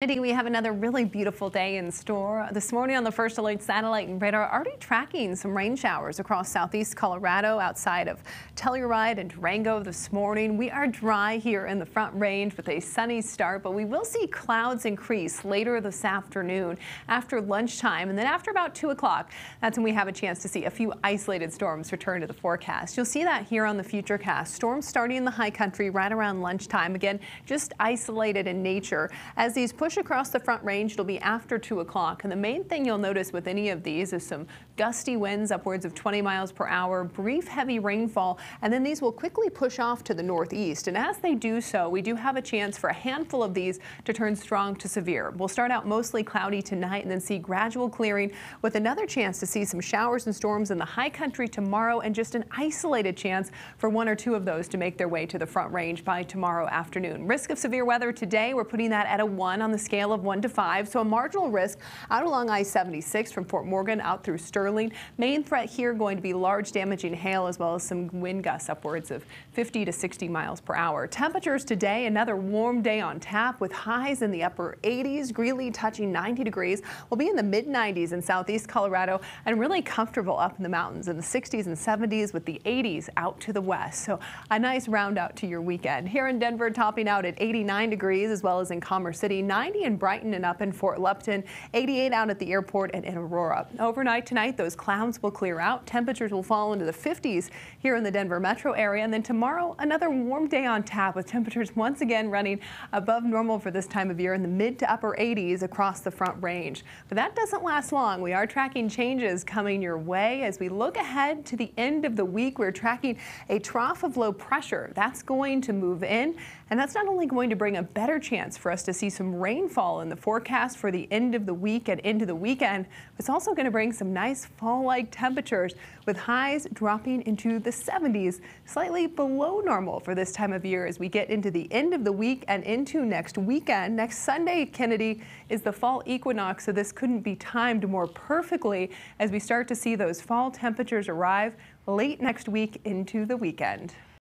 We have another really beautiful day in store. This morning on the First Alert satellite and radar, already tracking some rain showers across southeast Colorado outside of Telluride and Durango this morning. We are dry here in the front range with a sunny start, but we will see clouds increase later this afternoon after lunchtime. And then after about 2 o'clock, that's when we have a chance to see a few isolated storms return to the forecast. You'll see that here on the Futurecast. Storms starting in the high country right around lunchtime. Again, just isolated in nature. As these push push across the front range. It'll be after 2 o'clock. And the main thing you'll notice with any of these is some gusty winds upwards of 20 miles per hour, brief heavy rainfall, and then these will quickly push off to the northeast. And as they do so, we do have a chance for a handful of these to turn strong to severe. We'll start out mostly cloudy tonight and then see gradual clearing with another chance to see some showers and storms in the high country tomorrow and just an isolated chance for one or two of those to make their way to the front range by tomorrow afternoon. Risk of severe weather today, we're putting that at a 1 on the scale of 1 to 5. So a marginal risk out along I-76 from Fort Morgan out through Sterling. Main threat here going to be large damaging hail as well as some wind gusts upwards of 50 to 60 miles per hour. Temperatures today, another warm day on tap with highs in the upper 80s. Greeley touching 90 degrees. We'll be in the mid 90s in southeast Colorado and really comfortable up in the mountains in the 60s and 70s with the 80s out to the west. So a nice round out to your weekend. Here in Denver topping out at 89 degrees as well as in Commerce City. 90 in Brighton and up in Fort Lupton, 88 out at the airport and in Aurora. Overnight tonight, those clouds will clear out. Temperatures will fall into the 50s here in the Denver metro area. And then tomorrow, another warm day on tap with temperatures once again running above normal for this time of year in the mid to upper 80s across the front range. But that doesn't last long. We are tracking changes coming your way as we look ahead to the end of the week. We're tracking a trough of low pressure. That's going to move in, and that's not only going to bring a better chance for us to see some rainfall rainfall in the forecast for the end of the week and into the weekend. It's also going to bring some nice fall-like temperatures with highs dropping into the 70s, slightly below normal for this time of year as we get into the end of the week and into next weekend. Next Sunday, Kennedy, is the fall equinox, so this couldn't be timed more perfectly as we start to see those fall temperatures arrive late next week into the weekend.